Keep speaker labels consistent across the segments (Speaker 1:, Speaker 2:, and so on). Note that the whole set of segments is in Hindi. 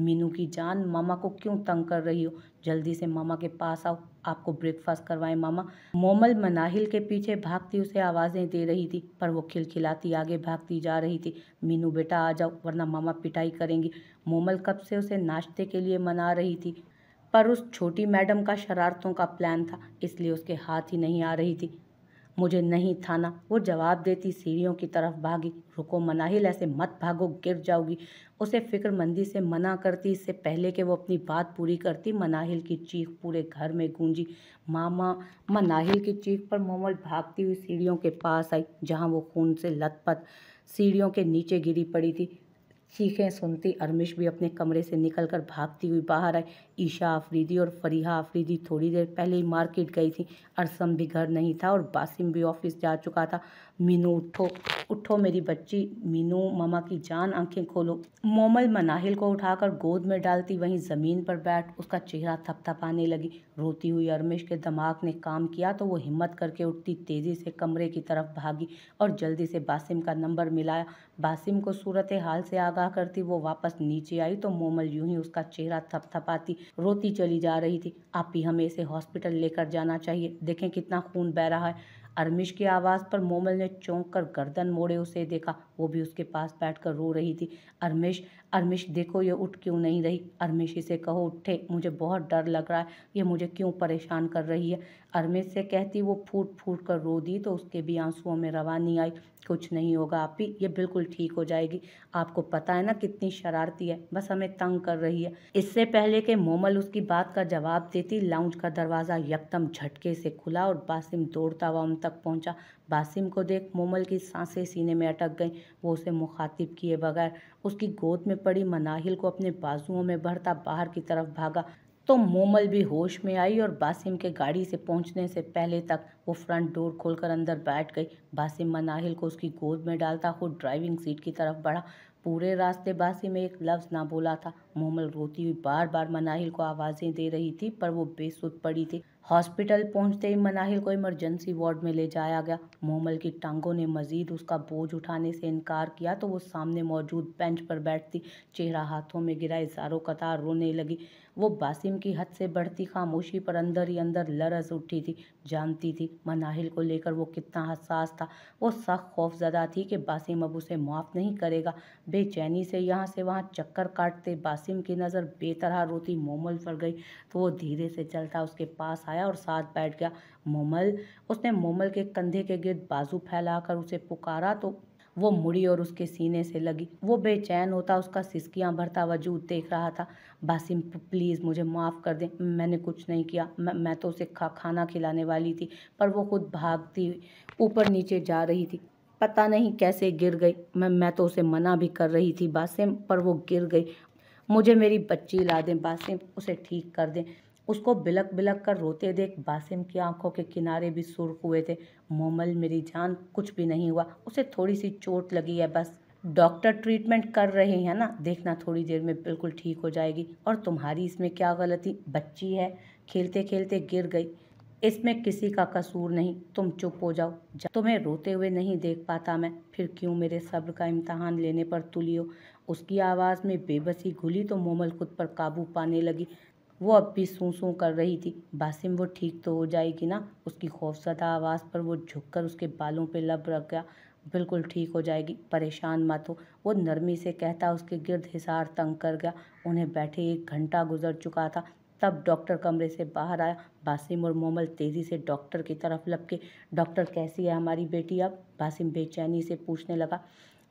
Speaker 1: मीनू की जान। मामा को क्यों तंग कर रही हो? जल्दी से मामा के पास आओ। आपको ब्रेकफास्ट करवाएँ मामा। मोमल मनाहिल के पीछे भागती उसे आवाज़ें दे रही थी, पर वो खिलखिलाती आगे भागती जा रही थी। मीनू, बेटा, आ जाओ, वरना मामा पिटाई करेंगी। मोमल कब से उसे नाश्ते के लिए मना रही थी? पर उस छोटी मैडम का शरारतों का प्लान था, इसलिए उसके हाथ ही नहीं आ रही थी। मुझे नहीं था ना वो जवाब देती सीढ़ियों की तरफ़ भागी। रुको मनाहिल, ऐसे मत भागो, गिर जाओगी उसे फिक्रमंदी से मना करती, इससे पहले कि वो अपनी बात पूरी करती, मनाहिल की चीख पूरे घर में गूंजी। मामा मनाहिल की चीख पर मोमल भागती हुई सीढ़ियों के पास आई, जहाँ वो खून से लथपथ सीढ़ियों के नीचे गिरी पड़ी थी। चीखें सुनती, अरमिश भी अपने कमरे से निकलकर भागती हुई बाहर आई। ईशा आफरीदी और फरीहा आफरीदी थोड़ी देर पहले ही मार्केट गई थी। अरसम भी घर नहीं था और बासिम भी ऑफ़िस जा चुका था। मीनू, उठो उठो मेरी बच्ची। मीनू, मामा की जान आँखें खोलो। मोमल मनाहिल को उठाकर गोद में डालती, वहीं ज़मीन पर बैठ उसका चेहरा थपथपाने लगी। रोती हुई अरमिश के दिमाग ने काम किया तो वो हिम्मत करके उठती, तेज़ी से कमरे की तरफ़ भागी और जल्दी से बासिम का नंबर मिलाया। बासिम को सूरत हाल से आगाह करती, वो वापस नीचे आई तो मोमल यूँ ही उसका चेहरा थपथपाती, रोती चली जा रही थी। आप ही हमें इसे हॉस्पिटल लेकर जाना चाहिए। देखें कितना खून बह रहा है। अरमिश की आवाज़ पर मोमल ने चौंक कर गर्दन मोड़े उसे देखा। वो भी उसके पास बैठकर रो रही थी। अरमिश अरमिश, देखो ये उठ क्यों नहीं रही? अरमिश, इसे कहो, उठे। मुझे बहुत डर लग रहा है। ये मुझे क्यों परेशान कर रही है? अरमिश से कहती, वो फूट फूट कर रो दी तो उसके भी आंसुओं में रवानी आई। कुछ नहीं होगा, आप ही ये बिल्कुल ठीक हो जाएगी। आपको पता है ना कितनी शरारती है। बस हमें तंग कर रही है। इससे पहले कि मोमल उसकी बात का जवाब देती लाउंज का दरवाज़ा यकदम झटके से खुला और बासिम दौड़ता हुआ उन तक पहुँचा। बासिम को देख मोमल की साँसें सीने में अटक गईं। वो उसे मुखातिब किए बगैर उसकी गोद में पड़ी मनाहिल को अपने बाजुओं में भरता बाहर की तरफ़ भागा। तो मोमल भी होश में आई और बासिम के गाड़ी से पहुँचने से पहले तक वो फ्रंट डोर खोलकर अंदर बैठ गई। बासिम मनाहिल को उसकी गोद में डालता खुद ड्राइविंग सीट की तरफ़ बढ़ा। पूरे रास्ते बासी में एक लफ्ज़ ना बोला था। मोमल रोती हुई बार बार मनाहिल को आवाज़ें दे रही थी, पर वो बेसुध पड़ी थी। हॉस्पिटल पहुँचते ही मनाहिल को इमरजेंसी वार्ड में ले जाया गया। मोमल की टांगों ने मजीद उसका बोझ उठाने से इनकार किया तो वो सामने मौजूद बेंच पर बैठती, चेहरा हाथों में गिरा, इशारों कतार रोने लगी। वो बासिम की हद से बढ़ती खामोशी पर अंदर ही अंदर लरस उठी थी, जानती थी मनाहिल को लेकर वो कितना हसास था। वो सख्त खौफजदा थी कि बासिम अब उसे माफ़ नहीं करेगा। बेचैनी से यहाँ से वहाँ चक्कर काटते बासिम की नज़र बेतरह रोती मोमल पर गई तो वो धीरे से चलता उसके पास और साथ बैठ गया मोमल। उसने मोमल के कंधे के गिर्द बाजू फैलाकर उसे पुकारा तो वो मुड़ी और उसके सीने से लगी। वो बेचैन होता, उसका सिसकियाँ भरता वजूद देख रहा था। बासिम, प्लीज़ मुझे माफ़ कर दें, मैंने कुछ नहीं किया। मैं मैं तो उसे खा, खाना खिलाने वाली थी, पर वो खुद भागती ऊपर नीचे जा रही थी। पता नहीं कैसे गिर गई। मैं मैं तो उसे मना भी कर रही थी बासिम, पर वो गिर गई। मुझे मेरी बच्ची ला दें बासिम, उसे ठीक कर दें। उसको बिलक बिलक कर रोते देख, बासिम की आँखों के किनारे भी सुर्ख हुए थे। मोमल, मेरी जान, कुछ भी नहीं हुआ। उसे थोड़ी सी चोट लगी है बस। डॉक्टर ट्रीटमेंट कर रहे हैं ना? देखना थोड़ी देर में बिल्कुल ठीक हो जाएगी। और तुम्हारी इसमें क्या गलती? बच्ची है। खेलते खेलते गिर गई। इसमें किसी का कसूर नहीं। तुम चुप हो जाओ। तुम्हें रोते हुए नहीं देख पाता मैं। फिर क्यों मेरे सब्र का इम्तहान लेने पर तुली हो? उसकी आवाज़ में बेबसी घुली तो मोमल खुद पर काबू पाने लगी। वो अब भी सू सू कर रही थी। बासिम, वो ठीक तो हो जाएगी ना? उसकी खौफसदा आवाज़ पर वो झुककर उसके बालों पे लब रख गया। बिल्कुल ठीक हो जाएगी, परेशान मत हो। वो नरमी से कहता, उसके गिरद हिसार तंग कर गया। उन्हें बैठे एक घंटा गुजर चुका था। तब डॉक्टर कमरे से बाहर आया। बासिम और मोमल तेज़ी से डॉक्टर की तरफ़ लपके। डॉक्टर, कैसी है हमारी बेटी अब? बासिम बेचैनी से पूछने लगा।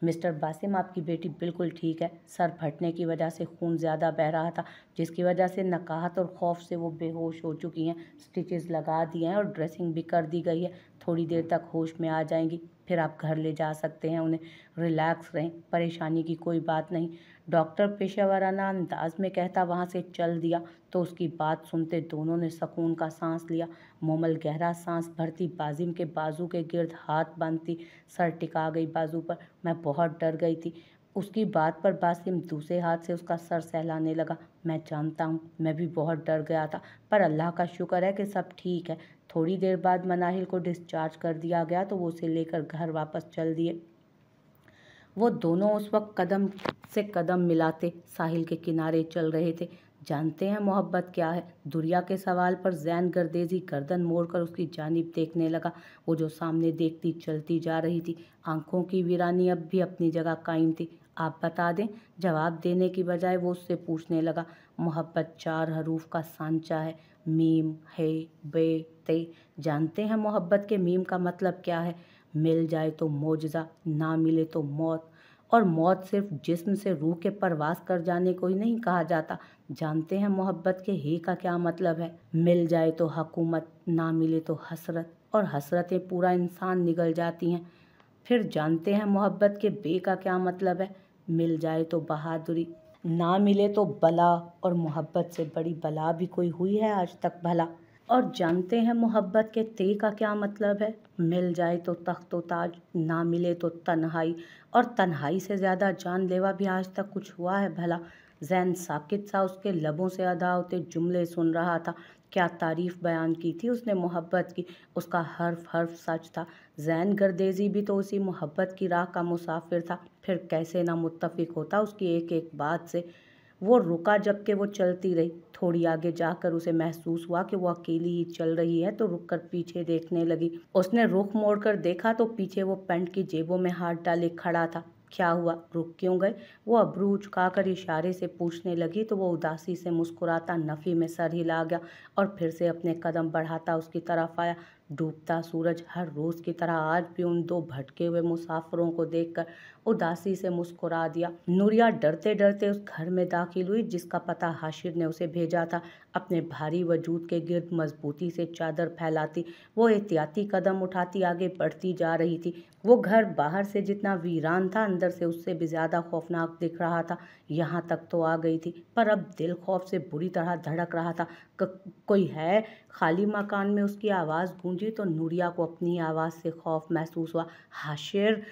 Speaker 1: मिस्टर बासिम, आपकी बेटी बिल्कुल ठीक है। सर फटने की वजह से खून ज़्यादा बह रहा था, जिसकी वजह से नकाहत और खौफ से वो बेहोश हो चुकी हैं। स्टिचेस लगा दिए हैं और ड्रेसिंग भी कर दी गई है। थोड़ी देर तक होश में आ जाएँगी। फिर आप घर ले जा सकते हैं, उन्हें रिलैक्स रहें, परेशानी की कोई बात नहीं। डॉक्टर पेशेवराना अंदाज में कहता, वहाँ से चल दिया। तो उसकी बात सुनते दोनों ने सुकून का सांस लिया। मोमल गहरा सांस भरती, बाजिम के बाजू के गिर्द हाथ बांधती, सर टिका गई बाजू पर। मैं बहुत डर गई थी। उसकी बात पर बासिम दूसरे हाथ से उसका सर सहलाने लगा। मैं जानता हूँ, मैं भी बहुत डर गया था, पर अल्लाह का शुक्र है कि सब ठीक है। थोड़ी देर बाद मनाहिल को डिस्चार्ज कर दिया गया तो वो उसे लेकर घर वापस चल दिए। वो दोनों उस वक्त कदम से कदम मिलाते, साहिल के किनारे चल रहे थे। जानते हैं मोहब्बत क्या है? दुरिया के सवाल पर जैन गर्देजी गर्दन मोड़कर उसकी जानब देखने लगा। वो जो सामने देखती चलती जा रही थी। आँखों की वीरानी अब भी अपनी जगह कायम थी। आप बता दें, जवाब देने की बजाय वो उससे पूछने लगा, मोहब्बत चार हरूफ का सांचा है। मीम, है, बे, ते। जानते हैं मोहब्बत के मीम का मतलब क्या है? मिल जाए तो मोजा ना मिले तो मौत। और मौत सिर्फ़ जिस्म से रूह के परवास कर जाने को ही नहीं कहा जाता। जानते हैं मोहब्बत के ही का क्या मतलब है? मिल जाए तो हकूमत, ना मिले तो हसरत। और हसरतें पूरा इंसान निगल जाती हैं। फिर जानते हैं मोहब्बत के बे का क्या मतलब है? मिल जाए तो बहादुरी, ना मिले तो बला। और मोहब्बत से बड़ी बला भी कोई हुई है आज तक भला। और जानते हैं मोहब्बत के ते का क्या मतलब है? मिल जाए तो तख्त ताज, ना मिले तो तन्हाई। और तन्हाई से ज़्यादा जानलेवा भी आज तक कुछ हुआ है भला। जैन साकित सा उसके लबों से अदा होते जुमले सुन रहा था। क्या तारीफ़ बयान की थी उसने मोहब्बत की? उसका हर्फ हर्फ सच था। जैन गर्देजी भी तो उसी मोहब्बत की राह का मुसाफिर था। फिर कैसे ना मुतफिक होता उसकी एक एक बात से। वो रुका जबकि वो चलती रही। थोड़ी आगे जाकर उसे महसूस हुआ कि वो अकेली ही चल रही है तो रुककर पीछे देखने लगी। उसने रुख मोड़कर देखा तो पीछे वो पेंट की जेबों में हाथ डाले खड़ा था। क्या हुआ? रुक क्यों गए? वो अबरू कर इशारे से पूछने लगी तो वो उदासी से मुस्कुराता नफ़ी में सर हिला गया और फिर से अपने कदम बढ़ाता उसकी तरफ़ आया। डूबता सूरज हर रोज़ की तरह आज भी उन दो भटके हुए मुसाफिरों को देखकर उदासी से मुस्कुरा दिया। नूरिया डरते डरते उस घर में दाखिल हुई, जिसका पता हाशिर ने उसे भेजा था। अपने भारी वजूद के गिर्द मजबूती से चादर फैलाती, वो एहतियाती कदम उठाती, आगे बढ़ती जा रही थी। वो घर बाहर से जितना वीरान था, अंदर से उससे भी ज़्यादा खौफनाक दिख रहा था। यहाँ तक तो आ गई थी, पर अब दिल खौफ से बुरी तरह धड़क रहा था। कोई है खाली मकान में उसकी आवाज़ गूंजी तो नूरिया को अपनी आवाज़ से खौफ महसूस हुआ। हाशिर,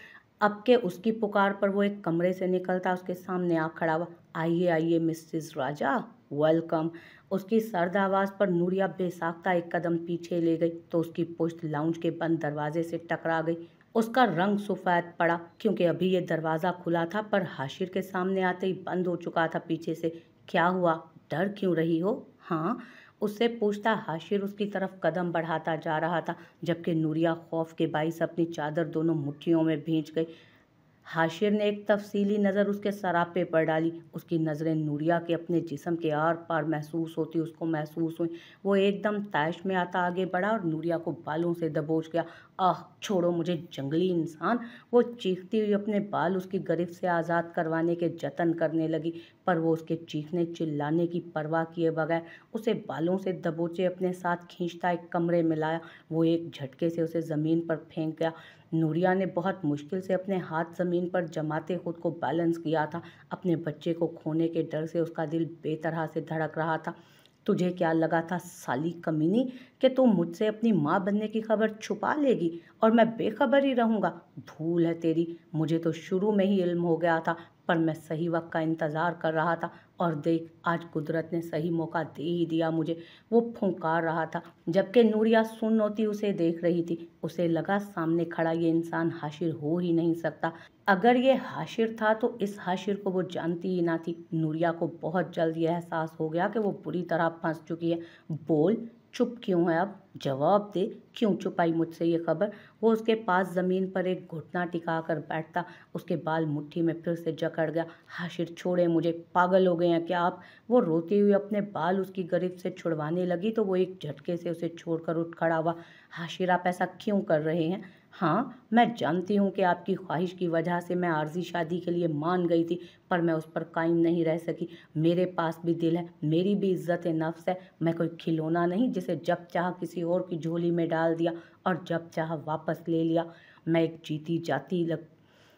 Speaker 1: अब के उसकी पुकार पर वो एक कमरे से निकलता, उसके सामने आ खड़ा हुआ। आइए आइए, मिसेस राजा, वेलकम। उसकी सर्द आवाज़ पर नूरिया बेसाख्ता एक कदम पीछे ले गई तो उसकी पुश्त लाउंज के बंद दरवाजे से टकरा गई। उसका रंग सफ़ेद पड़ा, क्योंकि अभी ये दरवाज़ा खुला था, पर हाशिर के सामने आते ही बंद हो चुका था पीछे से। क्या हुआ? डर क्यों रही हो? हाँ उससे पूछता, हाशिर उसकी तरफ़ कदम बढ़ाता जा रहा था, जबकि नूरिया खौफ के बाइस अपनी चादर दोनों मुट्ठियों में भींच गई। हाशिर ने एक तफसीली नज़र उसके सरापे पर डाली। उसकी नज़रें नूरिया के अपने जिसम के आर पार महसूस होती, उसको महसूस हुई। वो एकदम तैश में आता आगे बढ़ा और नूरिया को बालों से दबोच गया। आह, छोड़ो, मुझे जंगली इंसान। वो चीखती हुई अपने बाल उसकी गिरफ्त से आज़ाद करवाने के जतन करने लगी, पर वो उसके चीखने चिल्लाने की परवाह किए बगैर उसे बालों से दबोचे अपने साथ खींचता एक कमरे में लाया। वो एक झटके से उसे ज़मीन पर फेंक गया। नूरिया ने बहुत मुश्किल से अपने हाथ ज़मीन पर जमाते खुद को बैलेंस किया था। अपने बच्चे को खोने के डर से उसका दिल बेतरह से धड़क रहा था। तुझे क्या लगा था साली कमीनी? कि तू मुझसे अपनी माँ बनने की खबर छुपा लेगी और मैं बेखबर ही रहूँगा। भूल है तेरी, मुझे तो शुरू में ही इल्म हो गया था, पर मैं सही वक्त का इंतज़ार कर रहा था और देख, आज कुदरत ने सही मौका दे ही दिया मुझे। वो फुंकार रहा था, जबकि नूरिया सुन होती उसे देख रही थी। उसे लगा सामने खड़ा ये इंसान हाशिर हो ही नहीं सकता। अगर ये हाशिर था तो इस हाशिर को वो जानती ही ना थी। नूरिया को बहुत जल्द यह एहसास हो गया कि वो बुरी तरह फंस चुकी है। बोल चुप क्यों है? अब जवाब दे, क्यों छुपाई मुझसे ये खबर? वो उसके पास ज़मीन पर एक घुटना टिका कर बैठता, उसके बाल मुट्ठी में फिर से जकड़ गया। हाशिर, छोड़े मुझे, पागल हो गए हैं क्या आप? वो रोती हुई अपने बाल उसकी गरीब से छुड़वाने लगी तो वो एक झटके से उसे छोड़कर उठ खड़ा हुआ। हाशिर, आप ऐसा क्यों कर रहे हैं? हाँ मैं जानती हूँ कि आपकी ख्वाहिश की वजह से मैं आर्जी शादी के लिए मान गई थी, पर मैं उस पर कायम नहीं रह सकी। मेरे पास भी दिल है, मेरी भी इज़्ज़त नफ्स है। मैं कोई खिलौना नहीं जिसे जब चाह किसी और की झोली में डाल दिया और जब चाह वापस ले लिया। मैं एक जीती जाती लग,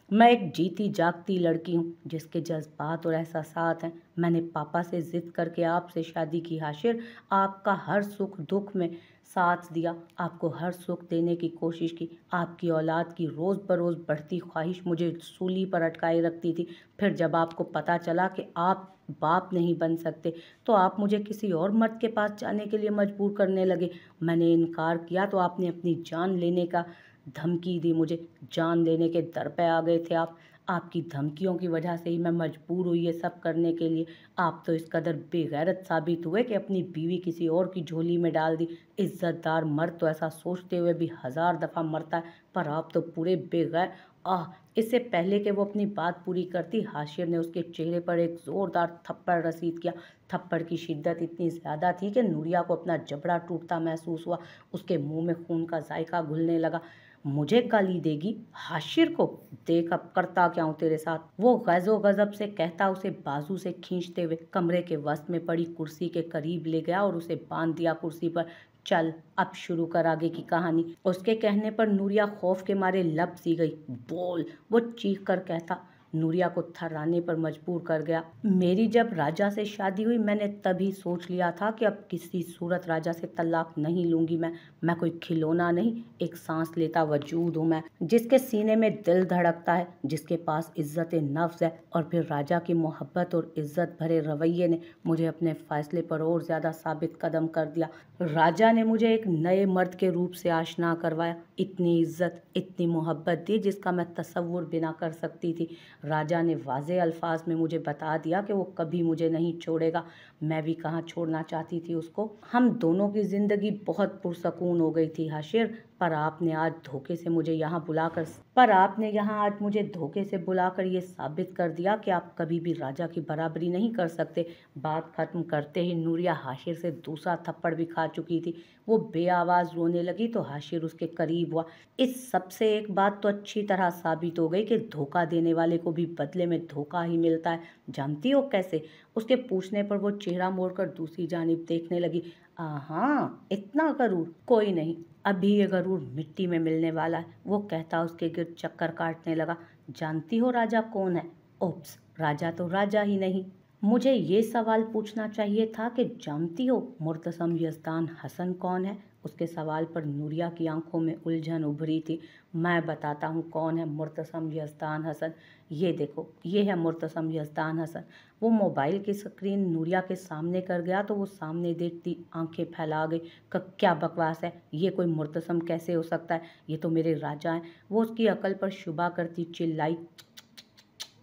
Speaker 1: मैं एक जीती जागती लड़की हूँ, जिसके जज्बात और एहसास हैं। मैंने पापा से ज़िद करके आपसे शादी की हाशिर। आपका हर सुख दुख में साथ दिया। आपको हर सुख देने की कोशिश की। आपकी औलाद की रोज़ बरोज़ बढ़ती ख्वाहिश मुझे सूली पर अटकाए रखती थी। फिर जब आपको पता चला कि आप बाप नहीं बन सकते तो आप मुझे किसी और मर्द के पास जाने के लिए मजबूर करने लगे। मैंने इनकार किया तो आपने अपनी जान लेने का धमकी दी मुझे। जान देने के दर पे आ गए थे आप। आपकी धमकियों की वजह से ही मैं मजबूर हुई ये सब करने के लिए। आप तो इस कदर बेगैरत साबित हुए कि अपनी बीवी किसी और की झोली में डाल दी। इज्जतदार मर्द तो ऐसा सोचते हुए भी हज़ार दफ़ा मरता है, पर आप तो पूरे बेगैर। आह, इससे पहले कि वो अपनी बात पूरी करती, हाशिर ने उसके चेहरे पर एक ज़ोरदार थप्पड़ रसीद किया। थप्पड़ की शिद्दत इतनी ज़्यादा थी कि नूरिया को अपना जबड़ा टूटता महसूस हुआ। उसके मुँह में खून का जायका घुलने लगा। मुझे गाली देगी, हाशिर को देख अब करता क्या हूँ तेरे साथ? वो गजो गजब से कहता, उसे बाजू से खींचते हुए कमरे के वस्त में पड़ी कुर्सी के करीब ले गया और उसे बाँध दिया कुर्सी पर। चल, अब शुरू कर आगे की कहानी। उसके कहने पर नूरिया खौफ के मारे लप सी गई। बोल, वो चीख कर कहता नूरिया को थर्राने पर मजबूर कर गया। मेरी जब राजा से शादी हुई, मैंने तभी सोच लिया था कि अब किसी सूरत राजा से तलाक नहीं लूँगी मैं। मैं कोई खिलौना नहीं, एक सांस लेता वजूद हूँ मैं, जिसके सीने में दिल धड़कता है, जिसके पास इज़्ज़त नफ्स है। और फिर राजा की मोहब्बत और इज़्ज़त भरे रवैये ने मुझे अपने फैसले पर और ज़्यादा साबित कदम कर दिया। राजा ने मुझे एक नए मर्द के रूप से आशना करवाया। इतनी इज़्ज़त, इतनी मोहब्बत दी जिसका मैं तस्वुर बिना कर सकती थी। राजा ने वाजे अल्फाज में मुझे बता दिया कि वो कभी मुझे नहीं छोड़ेगा। मैं भी कहाँ छोड़ना चाहती थी उसको। हम दोनों की ज़िंदगी बहुत पुरसकून हो गई थी हाशिर। पर आपने आज धोखे से मुझे यहाँ बुलाकर पर आपने यहाँ आज मुझे धोखे से बुलाकर ये साबित कर दिया कि आप कभी भी राजा की बराबरी नहीं कर सकते। बात खत्म करते ही नूरिया हाशिर से दूसरा थप्पड़ भी खा चुकी थी। वो बे आवाज़ रोने लगी तो हाशिर उसके करीब हुआ। इस सबसे एक बात तो अच्छी तरह साबित हो गई कि धोखा देने वाले को भी बदले में धोखा ही मिलता है। जानती हो कैसे? उसके पूछने पर वो चेहरा मोड़कर दूसरी जानब देखने लगी। हाँ इतना गरूर? कोई नहीं, अभी ये गरूर मिट्टी में मिलने वाला है। वो कहता उसके गिर चक्कर काटने लगा। जानती हो राजा कौन है? ओप्स, राजा तो राजा ही नहीं। मुझे ये सवाल पूछना चाहिए था कि जानती हो मुर्तसम यजदान हसन कौन है? उसके सवाल पर नूरिया की आँखों में उलझन उभरी थी। मैं बताता हूँ कौन है मुर्तसम यजदान हसन। ये देखो, ये है मुर्तसम यजदान हसन। वो मोबाइल की स्क्रीन नूरिया के सामने कर गया तो वो सामने देखती आँखें फैला गई क्या बकवास है? ये कोई मुर्तसम कैसे हो सकता है? ये तो मेरे राजा हैं। वो उसकी अकल पर शुबा करती, चिल्लाई,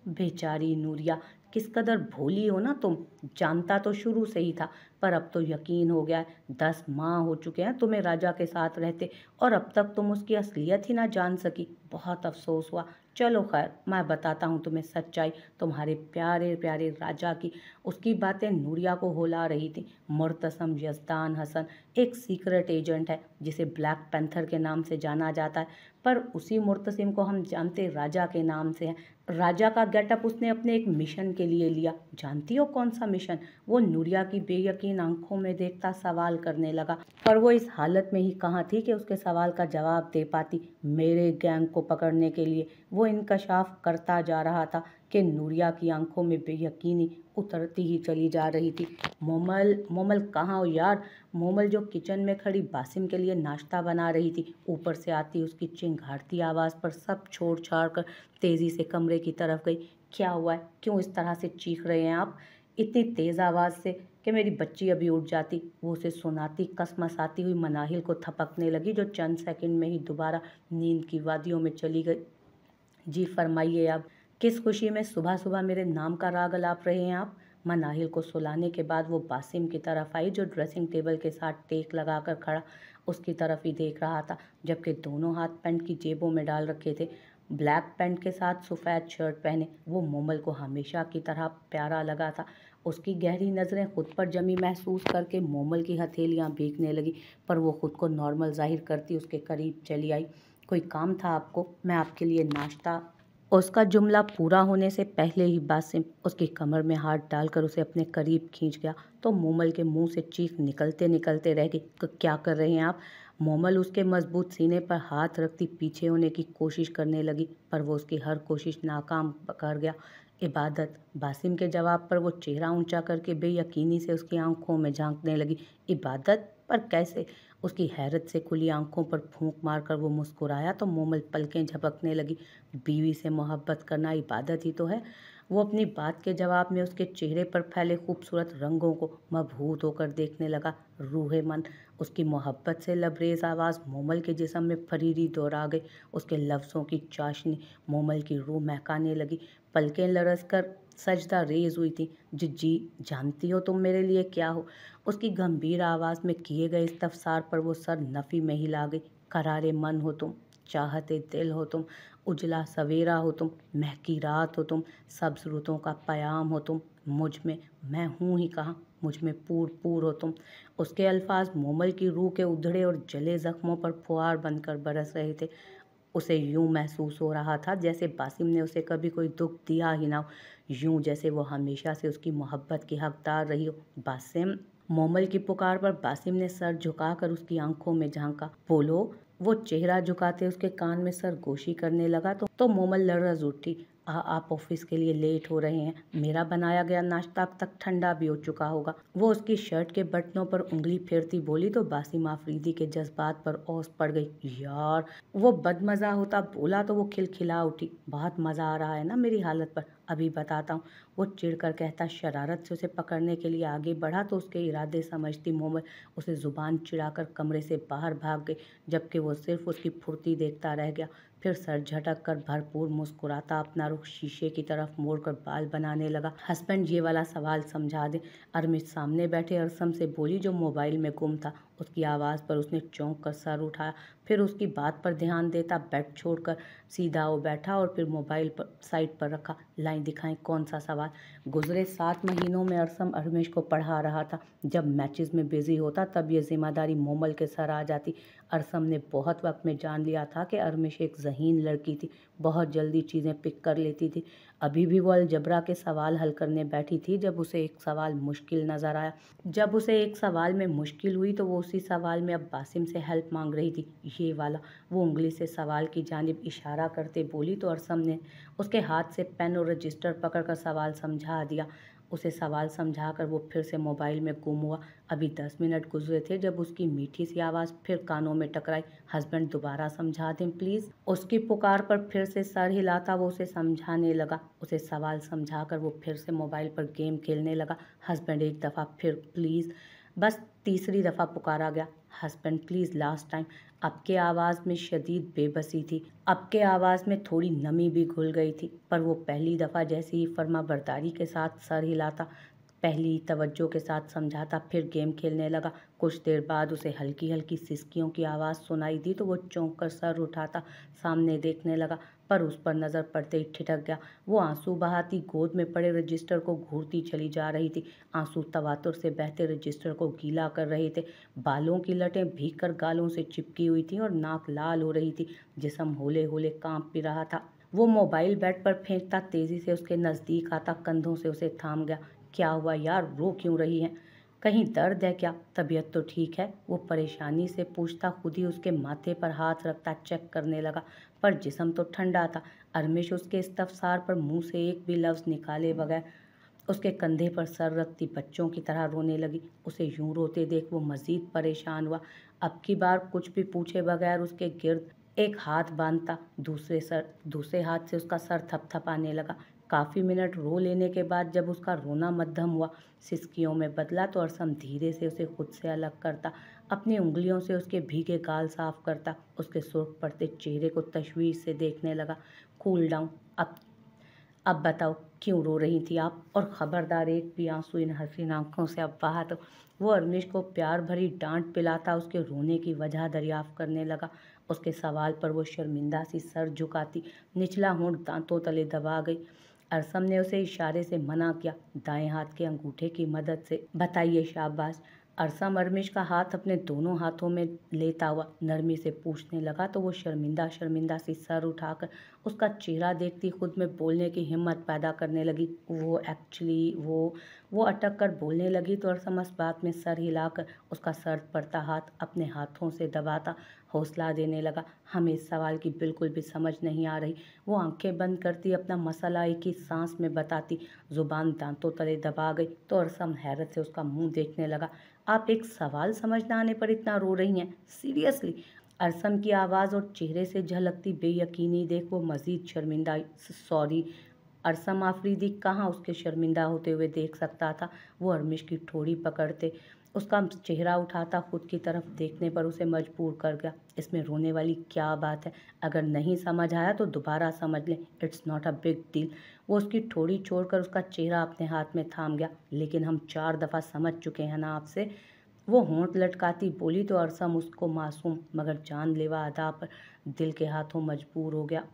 Speaker 1: बेचारी नूरिया, किस कदर भोली हो ना तुम? जानता तो शुरू से ही था, पर अब तो यकीन हो गया है, दस माह हो चुके हैं तुम्हें राजा के साथ रहते, और अब तक तुम उसकी असलियत ही ना जान सकी। बहुत अफसोस हुआ। चलो खैर, मैं बताता हूँ तुम्हें सच्चाई। तुम्हारे प्यारे प्यारे राजा की, उसकी बातें नूरिया को होला रही थी। मुर्तसम यजदान हसन एक सीक्रेट एजेंट है, जिसे ब्लैक पैंथर के नाम से जाना जाता है। पर उसी मुर्तसिम को हम जानते राजा के नाम से हैं। राजा का गेटअप उसने अपने एक मिशन के लिए लिया। जानती हो कौन सा मिशन वो नूरिया की बेयकीन आँखों में देखता सवाल करने लगा। पर वो इस हालत में ही कहाँ थी कि उसके सवाल का जवाब दे पाती मेरे गैंग को पकड़ने के लिए। वो इनकशाफ करता जा रहा था कि नूरिया की आँखों में बेयकीनी उतरती ही चली जा रही थी। मोमल मोमल कहाँ हो यार? मोमल जो किचन में खड़ी बासिम के लिए नाश्ता बना रही थी, ऊपर से आती उसकी चिंगारती आवाज़ पर सब छोड़ छाड़ कर तेज़ी से कमरे की तरफ़ गई। क्या हुआ है? क्यों इस तरह से चीख रहे हैं आप? इतनी तेज़ आवाज़ से कि मेरी बच्ची अभी उठ जाती। वो उसे सुनाती कसमसाती हुई मनाहिल को थपकने लगी, जो चंद सेकंड में ही दोबारा नींद की वादियों में चली गई। जी फरमाइए आप, किस खुशी में सुबह सुबह मेरे नाम का राग अलाप रहे हैं आप? मनाहिल को सुलाने के बाद वो बासिम की तरफ़ आई, जो ड्रेसिंग टेबल के साथ टेक लगाकर खड़ा, उसकी तरफ़ ही देख रहा था, जबकि दोनों हाथ पैंट की जेबों में डाल रखे थे। ब्लैक पैंट के साथ सफ़ेद शर्ट पहने, वो मोमल को हमेशा की तरह प्यारा लगा था। उसकी गहरी नज़रें खुद पर जमी महसूस करके मोमल की हथेलियाँ भीगने लगी, पर वो खुद को नॉर्मल ज़ाहिर करती उसके करीब चली आई। कोई काम था आपको? मैं आपके लिए नाश्ता उसका जुमला पूरा होने से पहले ही बासिम उसकी कमर में हाथ डालकर उसे अपने करीब खींच गया। तो मोमल के मुँह से चीख निकलते निकलते रह गई। क्या कर रहे हैं आप? मोमल उसके मज़बूत सीने पर हाथ रखती पीछे होने की कोशिश करने लगी, पर वो उसकी हर कोशिश नाकाम कर गया। इबादत। बासिम के जवाब पर वो चेहरा ऊँचा करके बेयकीनी से उसकी आँखों में झांकने लगी। इबादत? पर कैसे? उसकी हैरत से खुली आँखों पर फूंक मारकर वो मुस्कुराया तो मोमल पलकें झपकने लगी। बीवी से मोहब्बत करना इबादत ही तो है। वो अपनी बात के जवाब में उसके चेहरे पर फैले खूबसूरत रंगों को मबहूत होकर देखने लगा। रूहे मन उसकी मोहब्बत से लबरेज आवाज़ मोमल के जिसम में फरीरी दौड़ा गई। उसके लफ्ज़ों की चाशनी मोमल की रूह महकाने लगी। पलकें लरस कर सजदा रेज हुई थी। जिज्जी, जानती हो तुम मेरे लिए क्या हो? उसकी गंभीर आवाज़ में किए गए इस्तफसार पर वो सर नफ़ी में हिला गई। करारे मन हो तुम, चाहते दिल हो तुम उजला सवेरा हो तुम, महकी रात हो तुम, सब रुतों का पयाम हो तुम, मुझमें, मैं हूँ ही कहाँ, मुझमें पूर पूर हो तुम। उसके अल्फाज मोमल की रूह के उधड़े और जले जख्मों पर फुहार बनकर बरस रहे थे। उसे यूँ महसूस हो रहा था जैसे बासिम ने उसे कभी कोई दुख दिया ही ना हो। यूँ जैसे वो हमेशा से उसकी मोहब्बत की हकदार रही हो। बासिम, मोमल की पुकार पर बासिम ने सर झुकाकर उसकी आँखों में झांका। बोलो वो चेहरा झुकाते उसके कान में सर गोशी करने लगा तो, तो मोमल लड़ज उठी आ, आप ऑफ़िस के लिए लेट हो रहे हैं। मेरा बनाया गया नाश्ता अब तक ठंडा भी हो चुका होगा। वो उसकी शर्ट के बटनों पर उंगली फेरती बोली तो बासिम आफरीदी के जज्बात पर ओस पड़ गई। यार वो बदमज़ा होता बोला तो वो खिलखिला उठी। बहुत मज़ा आ रहा है ना मेरी हालत पर। अभी बताता हूँ। वो चिढ़कर कहता, शरारत से उसे पकड़ने के लिए आगे बढ़ा तो उसके इरादे समझती मोहम्मद उसे ज़ुबान चिढ़ाकर कमरे से बाहर भाग गई, जबकि वो सिर्फ़ उसकी फुर्ती देखता रह गया। फिर सर झटक कर भरपूर मुस्कुराता अपना रुख शीशे की तरफ़ मोड़कर बाल बनाने लगा। हस्बैंड, ये वाला सवाल समझा दे। अरमित सामने बैठे, अरसम से बोली जो मोबाइल में गुम था। उसकी आवाज़ पर उसने चौंक कर सर उठाया फिर उसकी बात पर ध्यान देता बेड छोड़कर सीधा वो बैठा और फिर मोबाइल पर साइड पर रखा, लाइन दिखाएँ कौन सा सवाल? गुजरे सात महीनों में अरसम अरमेश को पढ़ा रहा था। जब मैचेस में बिज़ी होता, तब ये ज़िम्मेदारी मोमल के सर आ जाती। अरसम ने बहुत वक्त में जान लिया था कि अरमेश एक जहीन लड़की थी। बहुत जल्दी चीज़ें पिक कर लेती थी। अभी भी वो अलजबरा के सवाल हल करने बैठी थी, जब उसे एक सवाल मुश्किल नज़र आया। जब उसे एक सवाल में मुश्किल हुई तो वो उसी सवाल में अब बासिम से हेल्प मांग रही थी। ये वाला वो उंगली से सवाल की जानब इशारा करते बोली तो अरसम ने उसके हाथ से पेन और रजिस्टर पकड़कर सवाल समझा दिया। उसे सवाल समझाकर वो फिर से मोबाइल में गुम हुआ। अभी दस मिनट गुजरे थे जब उसकी मीठी सी आवाज़ फिर कानों में टकराई। हस्बैंड दोबारा समझा दें, प्लीज़। उसकी पुकार पर फिर से सर हिलाता वो उसे समझाने लगा। उसे सवाल समझाकर वो फिर से मोबाइल पर गेम खेलने लगा। हस्बैंड एक दफ़ा फिर, प्लीज़। बस तीसरी दफ़ा पुकारा गया। Husband, please, last time. अब के आवाज़ में शदीद बेबसी थी। अब के आवाज़ में थोड़ी नमी भी घुल गई थी। पर वो पहली दफ़ा जैसे ही फर्मा बर्दारी के साथ सर हिलाता। पहली तवज्जो के साथ समझाता, फिर गेम खेलने लगा। कुछ देर बाद उसे हल्की हल्की सिसकियों की आवाज़ सुनाई दी तो वो चौंक कर सर उठाता, सामने देखने लगा, पर उस पर नज़र पड़ते ही ठिठक गया। वो आँसू बहाती गोद में पड़े रजिस्टर को घूरती चली जा रही थी। आँसू तवातुर से बहते रजिस्टर को गीला कर रहे थे। बालों की लटें भीग कर गालों से चिपकी हुई थी और नाक लाल हो रही थी, जिसम होले होले काँप भी रहा था। वो मोबाइल बेड पर फेंकता, तेज़ी से उसके नज़दीक आता, कंधों से उसे थाम गया। क्या हुआ यार? रो क्यों रही है? कहीं दर्द है क्या? तबीयत तो ठीक है। वो परेशानी से पूछता, खुद ही उसके माथे पर हाथ रखता, चेक करने लगा। पर जिसम तो ठंडा था। अरमिश उसके इस्तफसार पर मुँह से एक भी लफ्ज़ निकाले बगैर उसके कंधे पर सर रखती, बच्चों की तरह रोने लगी। उसे यूँ रोते देख वो मज़ीद परेशान हुआ। अब की बार कुछ भी पूछे बगैर उसके गिर्द एक हाथ बांधता, दूसरे सर, दूसरे हाथ से उसका सर थपथपाने लगा। काफ़ी मिनट रो लेने के बाद जब उसका रोना मध्यम हुआ, सिसकियों में बदला तो अरसम धीरे से उसे खुद से अलग करता, अपनी उंगलियों से उसके भीगे गाल साफ़ करता, उसके सुर्ख पड़ते चेहरे को तशवीश से देखने लगा कूल डाउन अब अब बताओ क्यों रो रही थी आप? और ख़बरदार एक भी आँसू इन हसीन आँखों से अब बहा तो वो अरमिश को प्यार भरी डांट पिलाता, उसके रोने की वजह दरियाफ़ करने लगा, उसके सवाल पर वो शर्मिंदा सी सर झुकाती, निचला होंठ दांतों तले दबा गई अरसम ने उसे इशारे से मना किया। दाएँ हाथ के अंगूठे की मदद से। बताइए शाबाश। अरसम अरमिश का हाथ अपने दोनों हाथों में लेता हुआ नरमी से पूछने लगा तो वो शर्मिंदा शर्मिंदा सी सर उठाकर उसका चेहरा देखती खुद में बोलने की हिम्मत पैदा करने लगी। वो एक्चुअली वो वो अटक कर बोलने लगी तो अरसम इस बात में सर हिलाकर उसका सर पड़ता हाथ अपने हाथों से दबाता हौसला देने लगा। हमें इस सवाल की बिल्कुल भी समझ नहीं आ रही। वो आँखें बंद करती, अपना मसला एक ही सांस में बताती। ज़ुबान दांतों तले दबा गई तो अरसम हैरत से उसका मुँह देखने लगा। आप एक सवाल समझ न आने पर इतना रो रही हैं? सीरियसली? अरसम की आवाज़ और चेहरे से झलकती बेयकीनी देख वो मज़ीद शर्मिंदा सॉरी अरसम आफरीदी कहाँ उसके शर्मिंदा होते हुए देख सकता था? वो अरमिश की ठोड़ी पकड़ते, उसका चेहरा उठाता, खुद की तरफ़ देखने पर उसे मजबूर कर गया। इसमें रोने वाली क्या बात है? अगर नहीं समझ आया तो दोबारा समझ लें। It's not a big deal वो उसकी ठोड़ी छोड़कर उसका चेहरा अपने हाथ में थाम गया। लेकिन हम चार दफ़ा समझ चुके हैं ना आपसे। वो होंठ लटकाती बोली तो अरसम उसको मासूम, मगर जानलेवा अदा पर दिल के हाथों मजबूर हो गया।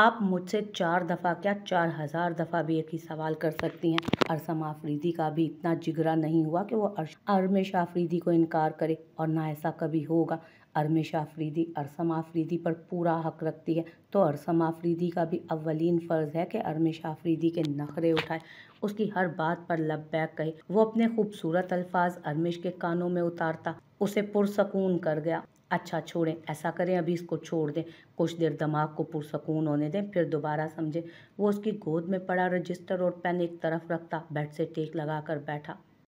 Speaker 1: आप मुझसे चार दफ़ा क्या चार हज़ार दफ़ा भी एक ही सवाल कर सकती हैं? अरसम आफरीदी का भी इतना जिगरा नहीं हुआ कि वो अरमेश आफरीदी को इनकार करे, और ना ऐसा कभी होगा। अरमिश आफरीदी अरसम आफरीदी पर पूरा हक रखती है। तो अरसम आफरीदी का भी अवलिन फ़र्ज़ है कि अरमिश आफरीदी के नखरे उठाए। उसकी हर बात पर लब बैक कहे। वो अपने खूबसूरत अल्फाज अरमेश के कानों में उतारता। उसे पुरसकून कर गया। अच्छा छोड़ें, ऐसा करें, अभी इसको छोड़ दें। कुछ देर दिमाग को पुरसकून होने दें, फिर दोबारा समझें। वो उसकी गोद में पड़ा रजिस्टर और पेन एक तरफ़ रखता, बेड से टेक लगा कर बैठा।